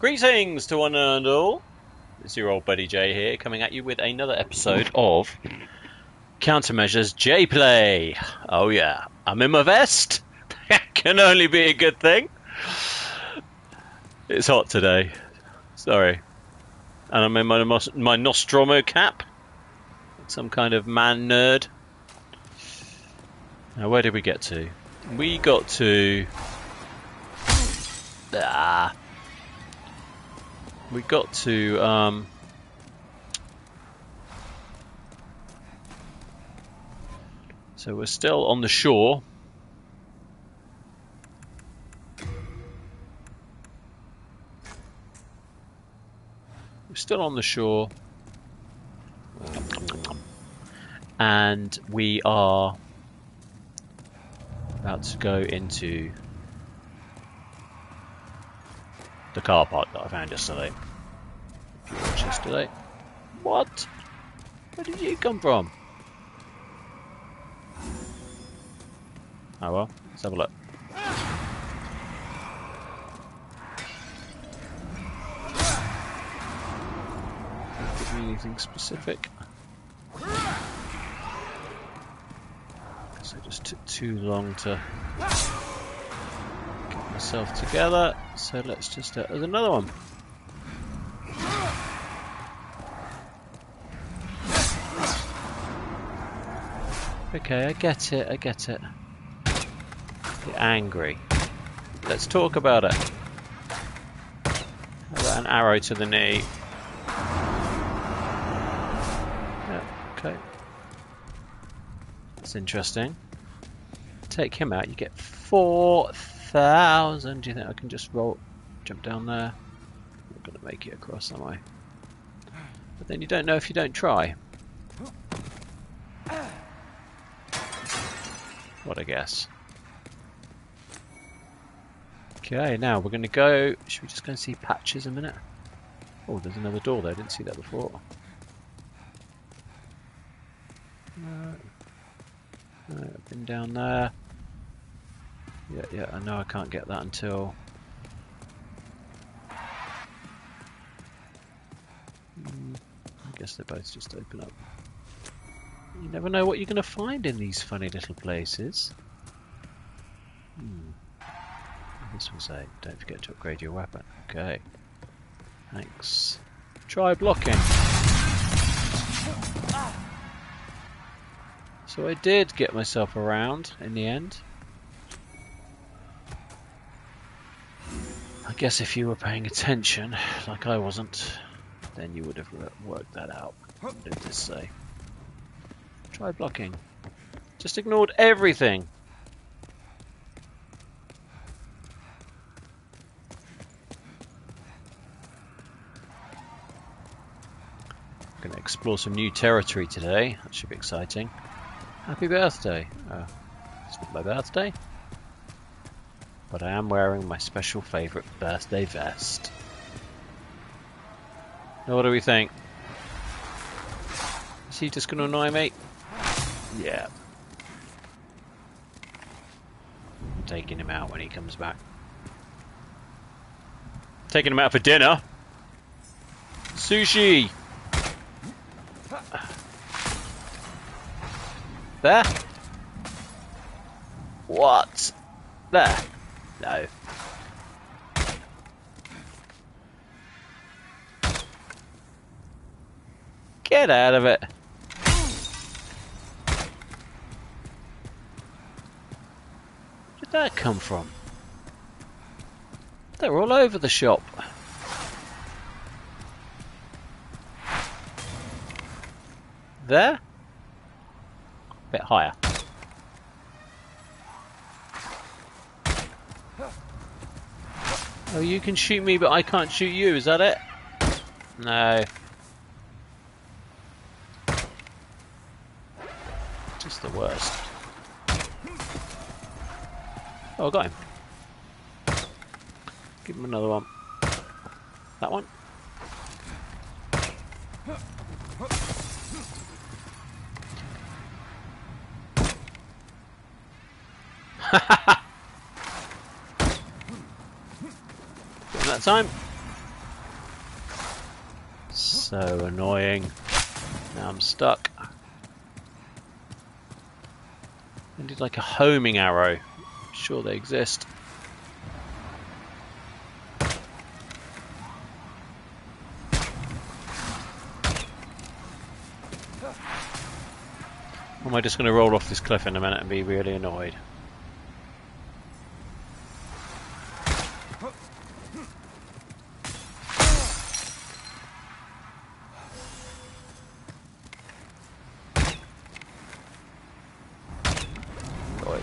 Greetings to one and all. It's your old buddy Jay here, coming at you with another episode of Countermeasures Jay Play. Oh yeah, I'm in my vest. That can only be a good thing. It's hot today. Sorry. And I'm in my, my Nostromo cap. Some kind of man nerd. Now, where did we get to? We got to. Ah. We got to. Um, so we're still on the shore. We're still on the shore. And we are about to go into the car park that I found yesterday. If you watched yesterday. Eh? What? Where did you come from? Oh well, let's have a look. Give me anything specific. So it just took too long to myself together. So let's just uh, there's another one. Okay, I get it, I get it. You're angry. Let's talk about it. About an arrow to the knee? Yeah, okay. That's interesting. Take him out, you get 4,000. Do you think I can just roll, jump down there? I'm not going to make it across, am I? But then you don't know if you don't try. What a guess. Okay, now we're going to go. Should we just go and see patches a minute? Oh, there's another door there. I didn't see that before. No. No, I've been down there. Yeah, yeah, I know I can't get that until. I guess they both just open up. You never know what you're going to find in these funny little places. Hmm. This will say, don't forget to upgrade your weapon. Okay. Thanks. Try blocking. So I did get myself around in the end. Guess if you were paying attention, like I wasn't, then you would have worked that out. What did this say? Try blocking. Just ignored everything. Going to explore some new territory today. That should be exciting. Happy birthday. Oh, it's not my birthday. But I am wearing my special favourite birthday vest. Now what do we think? Is he just going to annoy me? Yeah. I'm taking him out when he comes back. Taking him out for dinner. Sushi! There? What? There? No. Get out of it. Where did that come from? They're all over the shop. There? A bit higher. Oh, you can shoot me, but I can't shoot you, is that it? No. Just the worst. Oh, I got him. Give him another one. That one. That time. So annoying. Now I'm stuck. I need like a homing arrow. I'm sure they exist. Or am I just going to roll off this cliff in a minute and be really annoyed?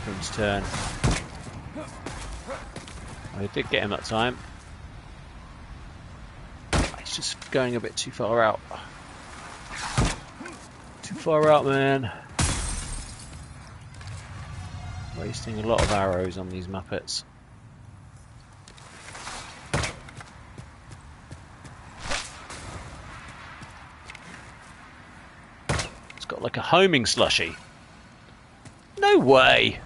To turn. Oh, I did get him that time. He's just going a bit too far out. Too far out, man. Wasting a lot of arrows on these Muppets. It's got like a homing slushy. No way!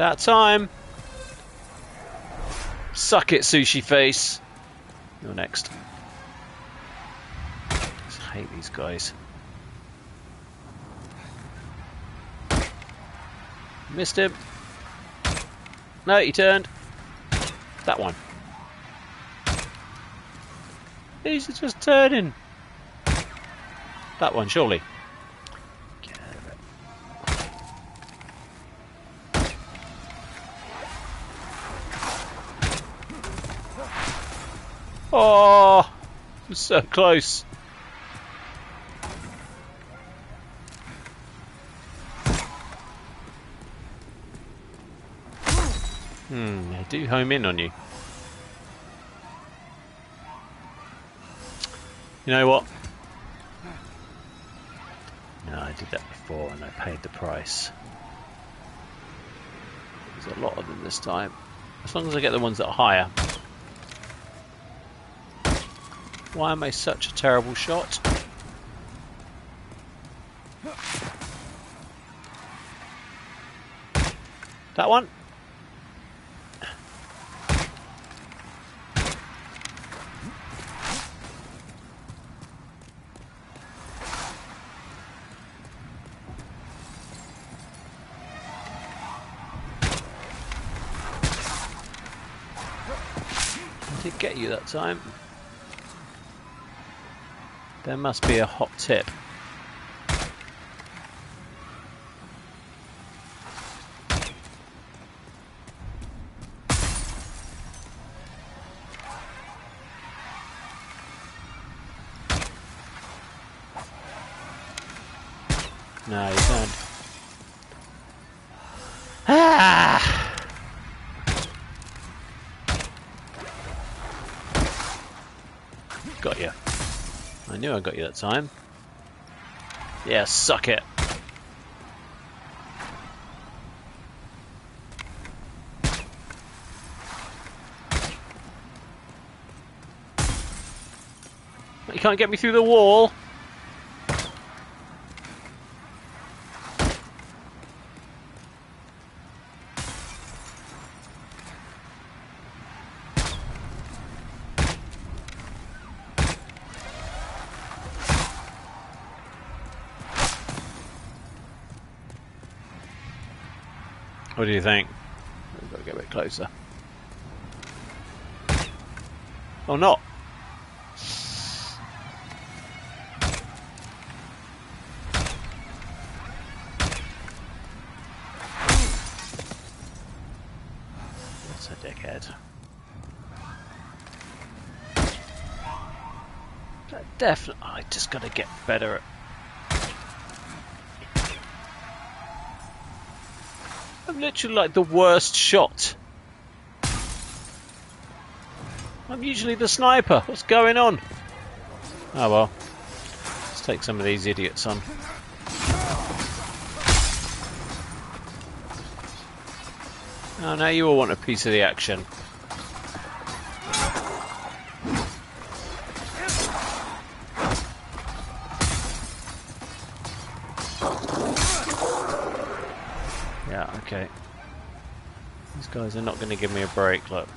That time! Suck it, sushi face! You're next. I hate these guys. Missed him. No, he turned. That one. He's just turning. That one, surely. Oh, so close. Hmm, they do home in on you. You know what? No, I did that before and I paid the price. There's a lot of them this time. As long as I get the ones that are higher. Why am I such a terrible shot? That one? Did get you that time. There must be a hot tip. Knew I got you that time. Yeah, suck it. You can't get me through the wall. What do you think? We've got to get a bit closer. Or not. A dickhead? Definitely, I just got to get better at literally like the worst shot. I'm usually the sniper. What's going on? Oh well. Let's take some of these idiots on. Oh, now you all want a piece of the action. Are not going to give me a break, look.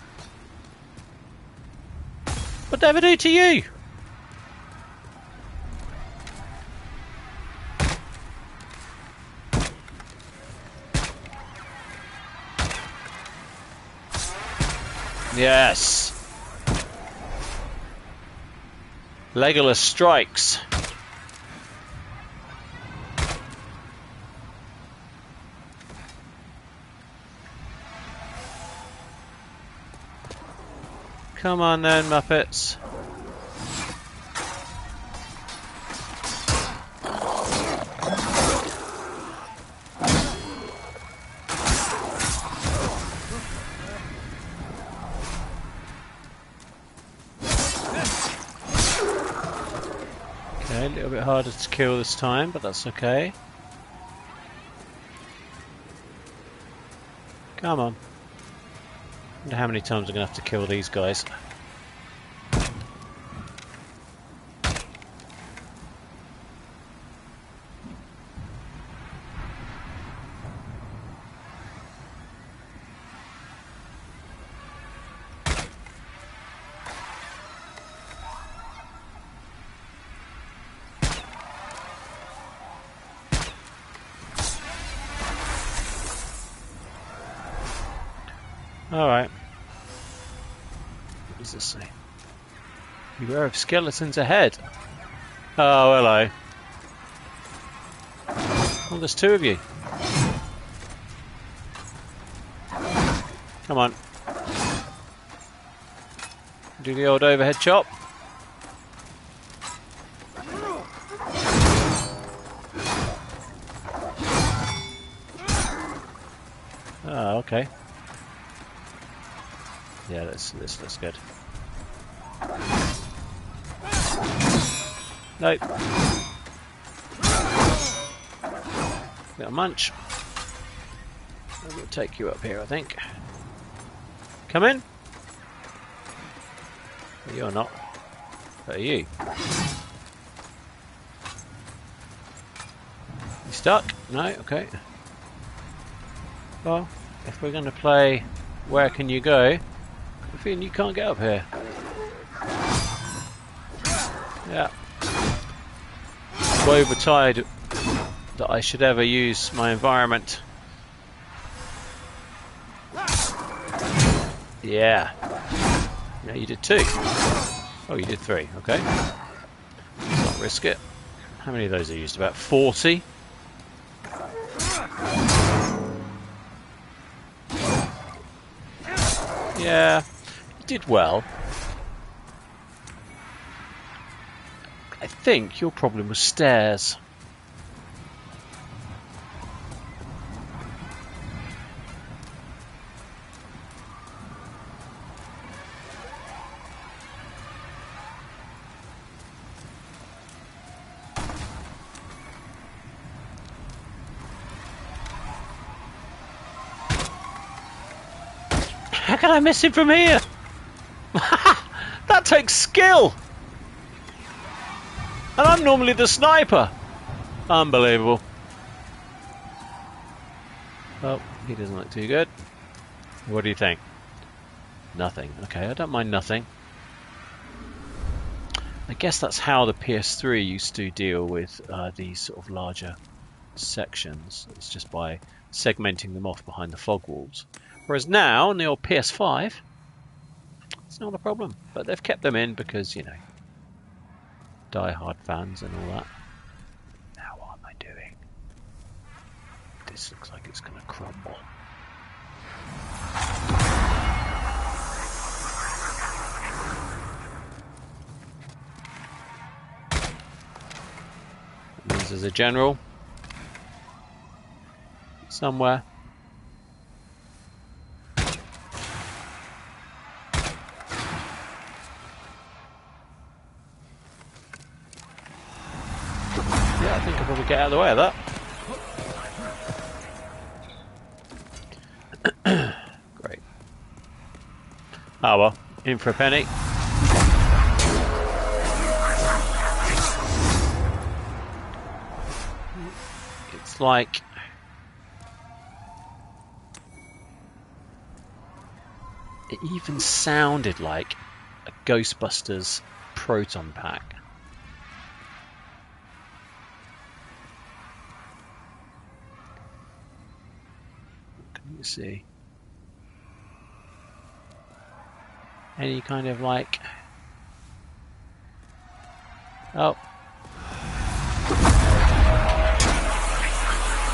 What did I ever do to you? Yes. Legolas strikes. Come on then, Muppets. Okay, a little bit harder to kill this time, but that's okay. Come on. Wonder how many times I'm going to have to kill these guys. Alright. This? Beware of skeletons ahead. Oh, hello. Oh, there's two of you. Come on. Do the old overhead chop. Oh, okay. Yeah, that's, this looks good. Nope. A munch. I'm gonna take you up here, I think. Come in. You're not. But are you? You stuck? No? Okay. Well, if we're going to play Where Can You Go, I feeling you can't get up here. Yeah. I'm overtired that I should ever use my environment. Yeah. Yeah, you did two. Oh, you did three. Okay. Let's not risk it. How many of those are used? About 40? Yeah, you did well. I think your problem was stairs. How can I miss him from here? that takes skill! And I'm normally the sniper. Unbelievable. Oh, he doesn't look too good. What do you think? Nothing. Okay, I don't mind nothing. I guess that's how the PS3 used to deal with uh, these sort of larger sections. It's just by segmenting them off behind the fog walls. Whereas now, on the old PS5, it's not a problem. But they've kept them in because, you know, die-hard fans and all that. Now what am I doing? This looks like it's going to crumble. This is a general somewhere. Yeah, I think I'll probably get out of the way of that. Great. Oh well, in for a penny. It's like it even sounded like a Ghostbusters proton pack. See? Any kind of like. Oh.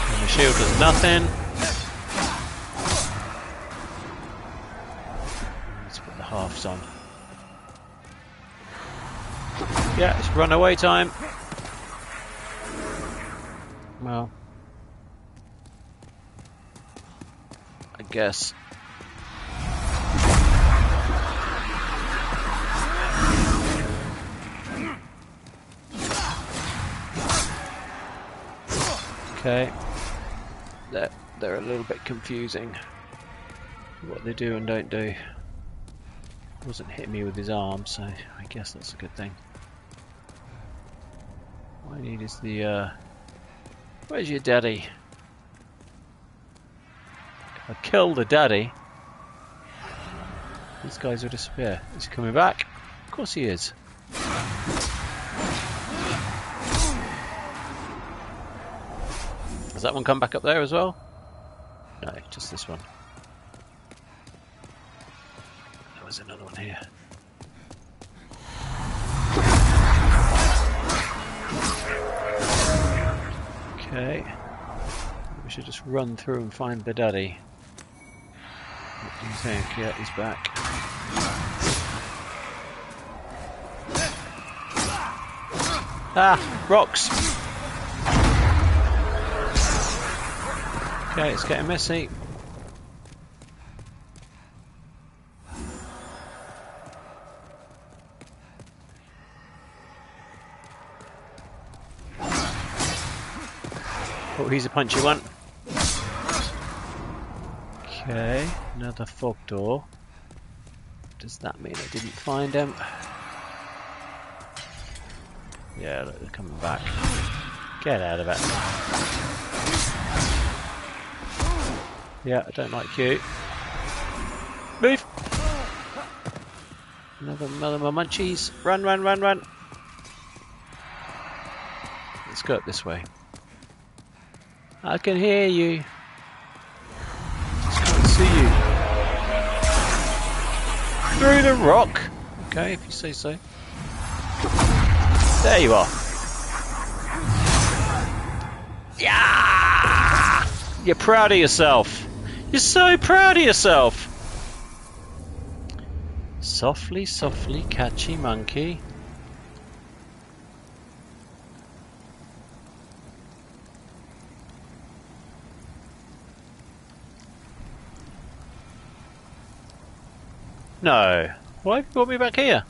And the shield does nothing. Let's put the halves on. Yeah, it's runaway time. Well, guess. Okay. They're, they're a little bit confusing. What they do and don't do. Wasn't hitting me with his arm, so I guess that's a good thing. All I need is the, uh... Where's your daddy? I kill the daddy, these guys will disappear. Is he coming back? Of course he is. Does that one come back up there as well? No, just this one. There was another one here. Okay. We should just run through and find the daddy. Think? Yeah, he's back. Ah! Rocks! Okay, it's getting messy. Oh, he's a punchy one. Okay, another fog door. Does that mean I didn't find him? Yeah, look, they're coming back. Get out of it. Yeah, I don't like you. Move! Another, another more munchies. Run, run, run, run. Let's go up this way. I can hear you. Through the rock. Okay, if you say so. There you are. Yeah! You're proud of yourself. You're so proud of yourself. Softly, softly, catchy monkey. No. Why have you brought me back here?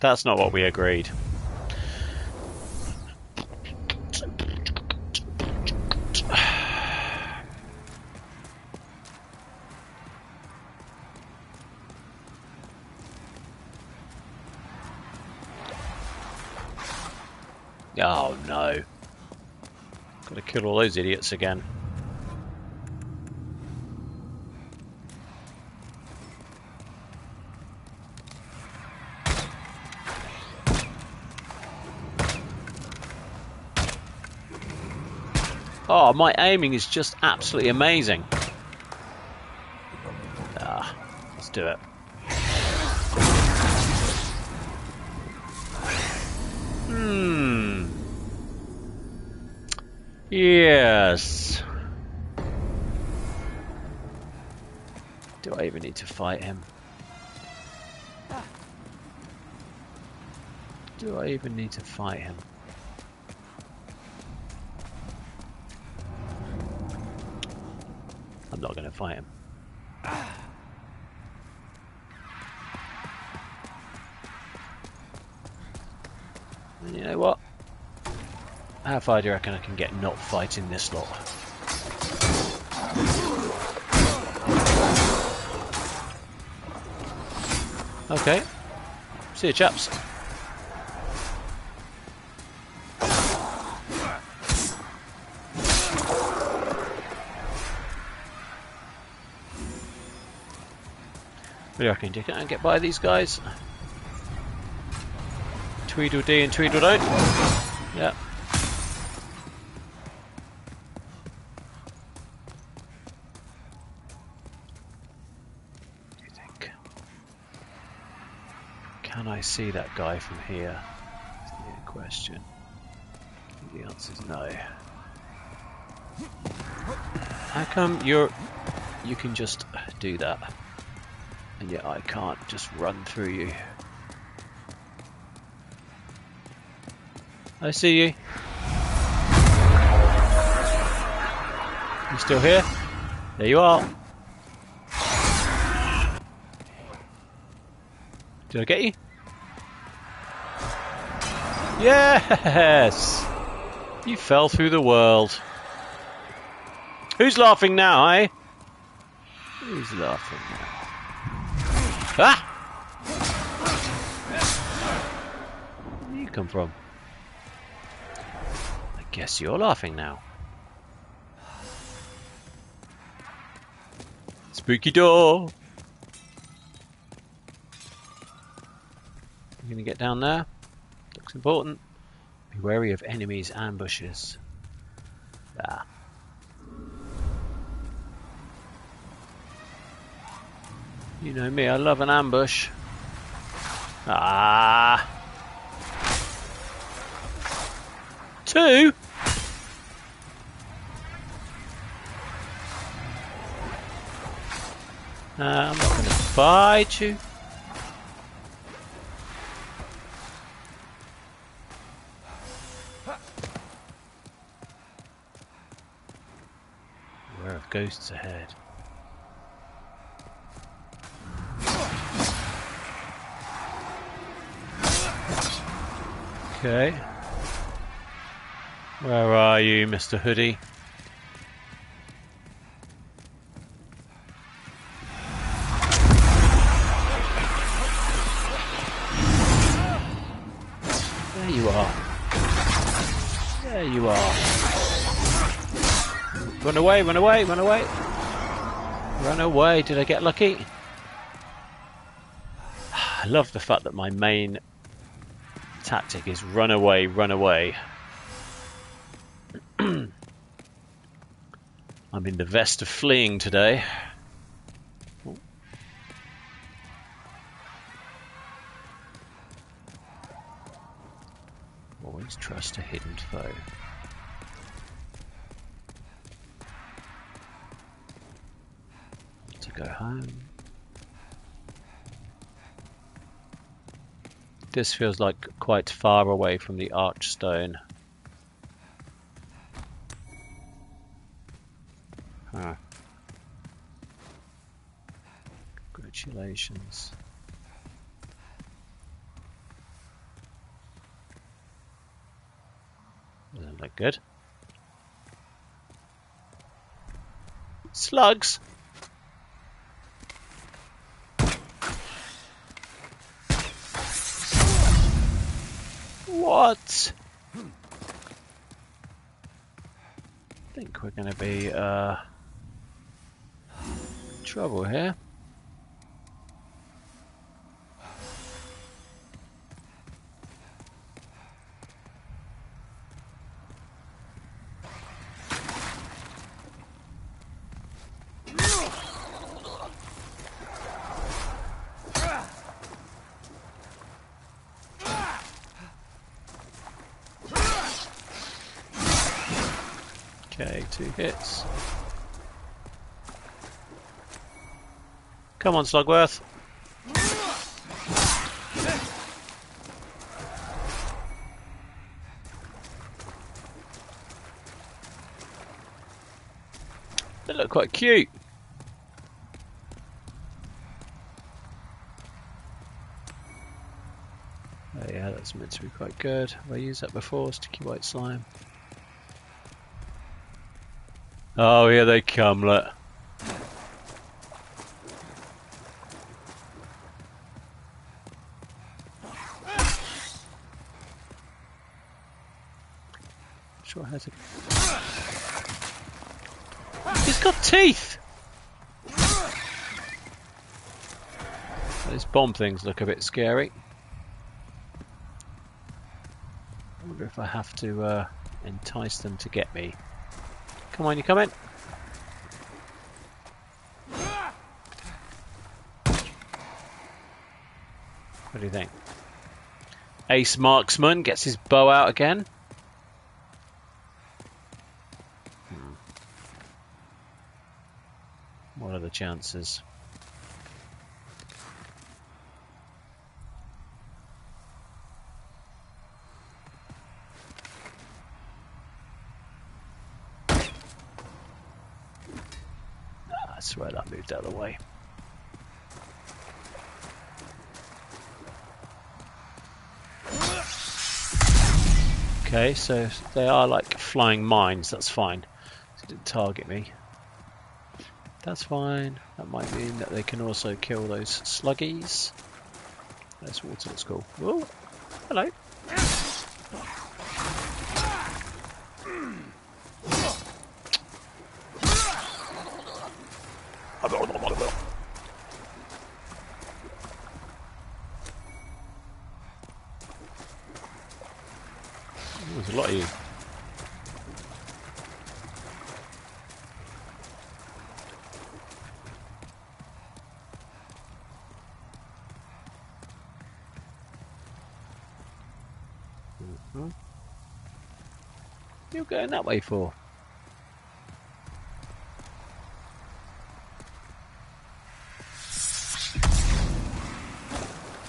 That's not what we agreed. Oh no. Gotta kill all those idiots again. My aiming is just absolutely amazing. Ah, let's do it. Hmm. Yes. Do I even need to fight him? Do I even need to fight him? I'm not going to fight him. And you know what? How far do you reckon I can get not fighting this lot? Okay. See you chaps. What do you reckon? Do you can get by these guys? Tweedledee and Tweedledone? Yeah. do you think? Can I see that guy from here? Is the question. The answer is no. How come you're you can just do that and yet I can't just run through you? I see you. You still here? There you are. Did I get you? Yes! You fell through the world. Who's laughing now, eh? Who's laughing now? Ah! Where you come from? I guess you're laughing now. Spooky door! You gonna get down there? Looks important. Be wary of enemies' ambushes. Ah. You know me, I love an ambush. Ah. Two? Uh, I'm not going to fight you. Beware of ghosts ahead. Okay. Where are you, Mr. Hoodie? There you are. There you are. Run away, run away, run away. Run away. Did I get lucky? I love the fact that my main tactic is run away, run away. I'm in the vest of fleeing today. Always trust a hidden foe. To go home. This feels like quite far away from the archstone. Huh. Congratulations. Doesn't look good. Slugs! What? I think we're going to be uh, trouble here. Okay, two hits. Come on, Slugworth. They look quite cute. Oh yeah, that's meant to be quite good. Have I used that before? Sticky white slime. Oh, here they come, look. Sure how to... He's got teeth! Those bomb things look a bit scary. I wonder if I have to uh, entice them to get me. Come on, you come in. What do you think? Ace Marksman gets his bow out again. Hmm. Ah, I swear that moved out of the way. Okay, so they are like flying mines, that's fine. It didn't target me. That's fine. That might mean that they can also kill those sluggies. There's water, that's cool. Whoa, hello. There's a lot of you. Mhm. Going that way for?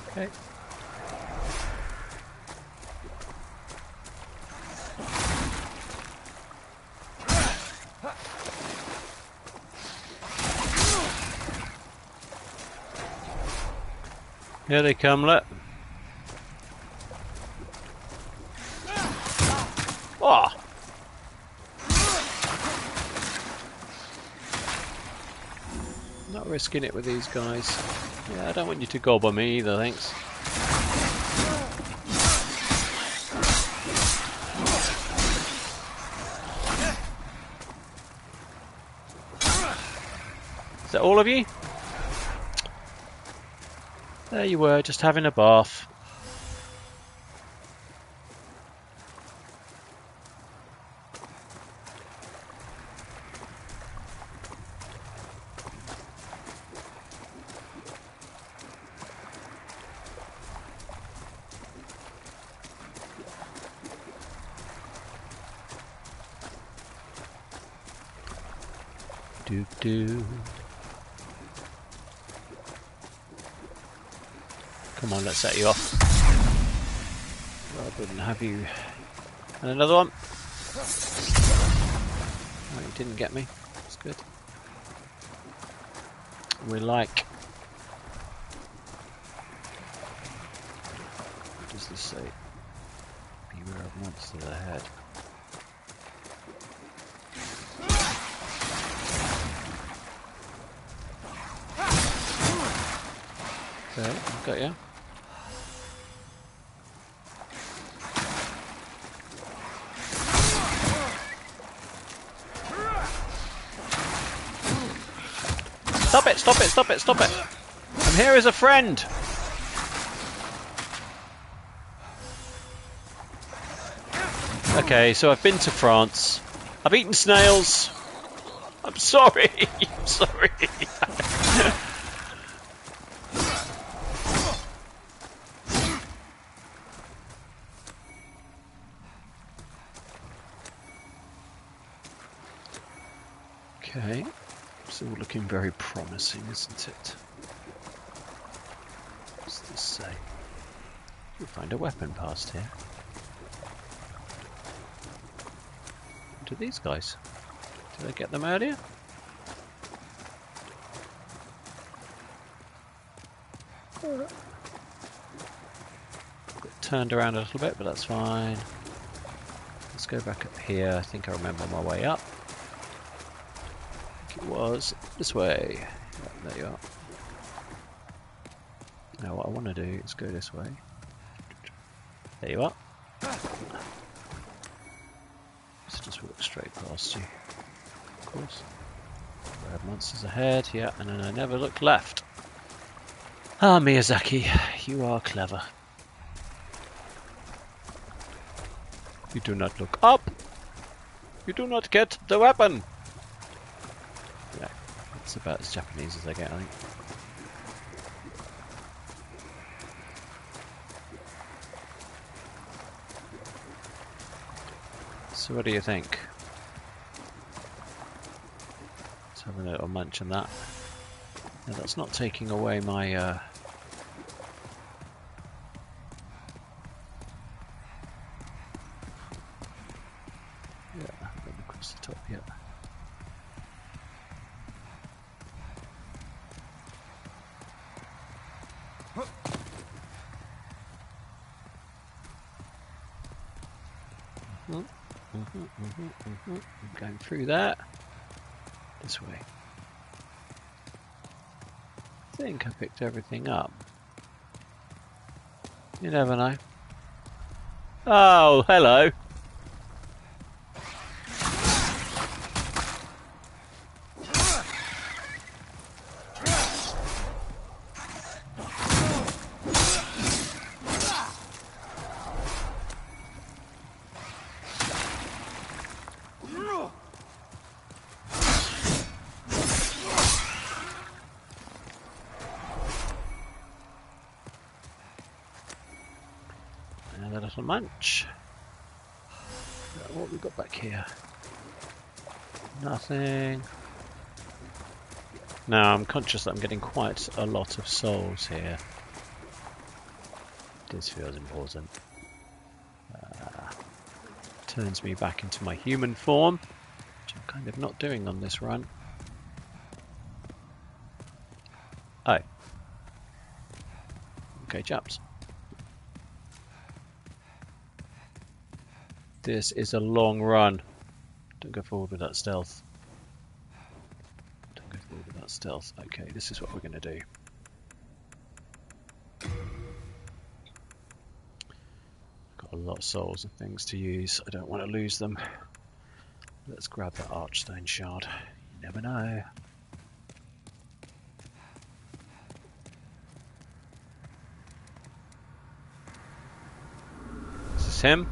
Okay. Here they come, look. Oh! Not risking it with these guys. Yeah, I don't want you to gobble me either, thanks. Is that all of you? There you were, just having a bath. Do do. Come on, let's set you off. Rather than have you. And another one. Oh, you didn't get me. That's good. We like. What does this say? Beware of monsters ahead. Okay, got you. Stop it, stop it, stop it, stop it. I'm here as a friend. Okay, so I've been to France. I've eaten snails. I'm sorry. I'm sorry. okay, it's all looking very promising, isn't it? What's this say? You'll find a weapon past here. What are these guys? Did I get them earlier? Turned around a little bit, but that's fine. Let's go back up here. I think I remember my way up. Was this way. There you are. Now what I want to do is go this way. There you are. Let's just walk straight past you. Of course. Monsters ahead, yeah, and then I never look left. Ah, Miyazaki, you are clever. You do not look up. You do not get the weapon. About as Japanese as I get, I think. So what do you think? Let's have a little munch on that. Now that's not taking away my uh, Yeah, across the top Mm-hmm. going through that. This way. I think I picked everything up. You never know. Oh, hello. Munch. What have we got back here? Nothing. Now I'm conscious that I'm getting quite a lot of souls here. This feels important. Uh, turns me back into my human form, which I'm kind of not doing on this run. Oh. Okay, chaps. This is a long run. Don't go forward with that stealth. Don't go forward with that stealth. Okay, this is what we're going to do. Got a lot of souls and things to use. I don't want to lose them. Let's grab that archstone shard. You never know. Is this him?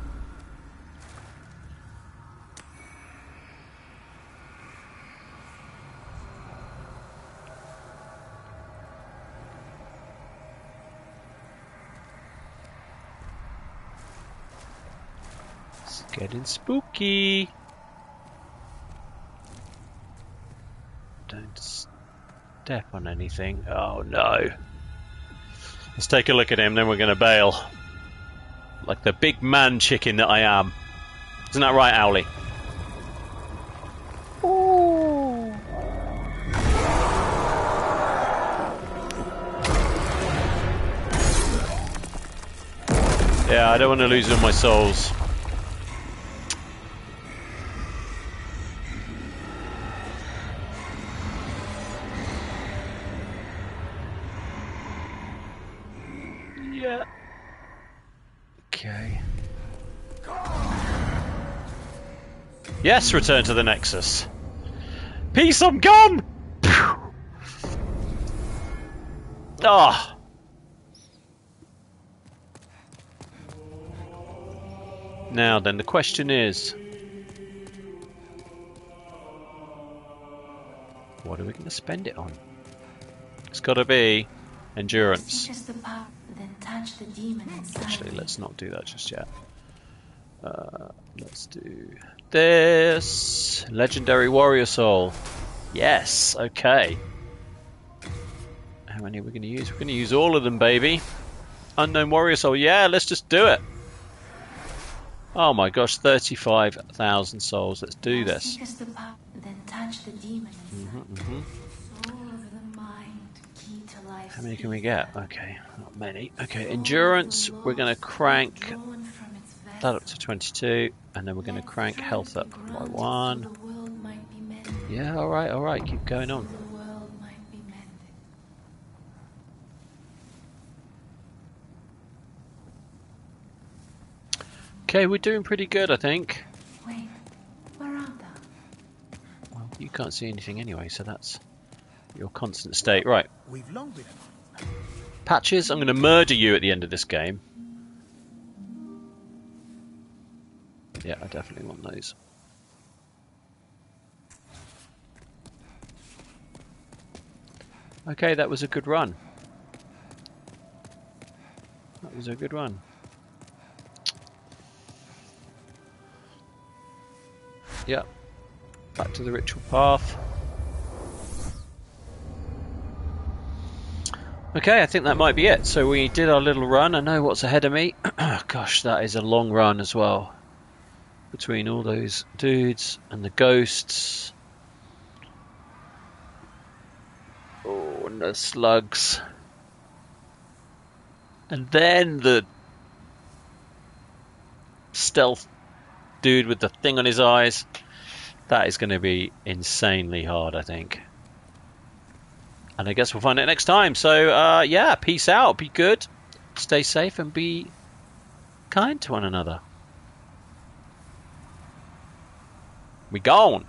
It's getting spooky. Don't step on anything. Oh no. Let's take a look at him, then we're going to bail. Like the big man chicken that I am. Isn't that right, Owly? Yeah, I don't want to lose all my souls. Yes, return to the Nexus. Peace, I'm gone! Ah. Now then, the question is... What are we going to spend it on? It's got to be endurance. Seek us the power, then touch the demon inside Actually, let's not do that just yet. Uh, let's do this. Legendary Warrior Soul. Yes, okay. How many are we going to use? We're going to use all of them, baby. Unknown Warrior Soul. Yeah, let's just do it. Oh my gosh, 35,000 souls. Let's do this. Seek us the power, then touch the demon hmm Soul of the mind, key to life. How many can we get? Okay, not many. Okay, endurance. We're going to crank that up to 22, and then we're going to crank health up by one. Yeah, alright, alright, keep going on. The world might be mended. Okay, we're doing pretty good, I think. Wait, where are they? Well, you can't see anything anyway, so that's your constant state. Right, We've long been at Patches, I'm going to murder you at the end of this game. Yeah, I definitely want those. Okay, that was a good run. That was a good run. Yeah. Back to the ritual path. Okay, I think that might be it. So we did our little run. I know what's ahead of me. Gosh, that is a long run as well. Between all those dudes and the ghosts. Oh, and the slugs. And then the stealth dude with the thing on his eyes. That is going to be insanely hard, I think. And I guess we'll find it next time. So, uh, yeah, peace out. Be good. Stay safe and be kind to one another. We gone.